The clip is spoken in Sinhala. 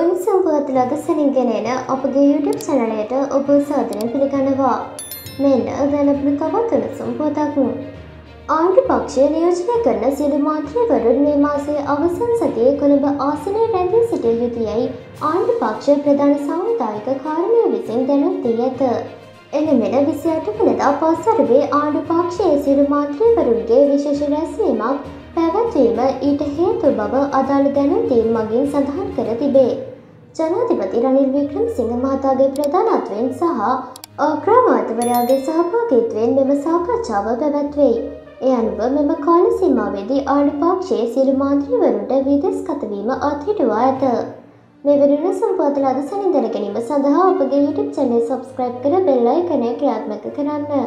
උන් සම්පුවත ලද සැනින්ගෙනන අපගේ YouTube සැනලයට ඔබ සාධනය පිළිගනවා මෙන්න දැලබුණු තවත් උණුසුම් පුවතක්මු. ආණ්ඩු පක්ෂය නියෝජනය කරන සියලු මාත්‍රයවරුන් මේ මාසේ අවසන් සතියේ කොළඹ ආසනය රැඳී සිටිය යුතුයයි ආණ්ඩු පක්ෂ ප්‍රධාන සාමුදායික කාරණය විසින් දැනුම් දී ඇත. එළමෙන විසි අට වනදා පස්සරුවේ ආණ්ඩු පක්ෂයේ සිරු මාත්‍රයවරුන්ගේ විශේෂ රැස්වීමක් පැවැත්වීම ඊට හේතු බව අදාළ දැනුම්දීම් මගින් සඳහන් කර තිබේ. ජනාධිපති රනිල් වික්‍රමසිංහ මහතාගේ ප්‍රධානත්වයෙන් සහ අග්‍රාමාතවරයාගේ සහභාගිත්වයෙන් මෙම සාකච්ඡාව පැවැත්වෙයි. එය අනුව මෙම කාල සීමාවේදී ආණ්ඩුපාක්ෂයේ සියලු මාන්ත්‍රීවරුන්ට විදෙස් කතවීම අත්හිටුවා ඇත. මෙවැනින සම්පාතල අද සනින් දැන ගැනීම සඳහා අපගේ YouTube චැනල් සබස්ක්‍රයිබ් කර බෙල් අයිකනය ක්‍රියාත්මක කරන්න.